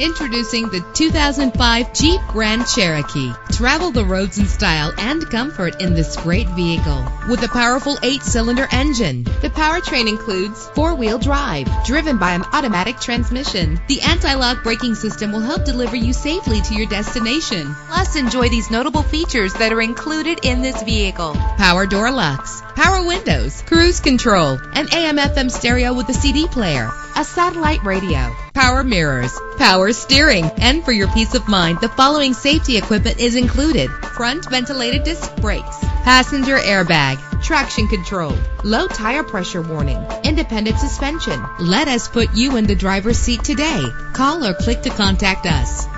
Introducing the 2005 Jeep Grand Cherokee. Travel the roads in style and comfort in this great vehicle. With a powerful eight-cylinder engine, the powertrain includes four-wheel drive, driven by an automatic transmission. The anti-lock braking system will help deliver you safely to your destination. Plus, enjoy these notable features that are included in this vehicle. Power door locks, power windows, cruise control, an AM/FM stereo with a CD player, a satellite radio, power mirrors, power steering. And for your peace of mind, the following safety equipment is included. Front ventilated disc brakes, passenger airbag, traction control, low tire pressure warning, independent suspension. Let us put you in the driver's seat today. Call or click to contact us.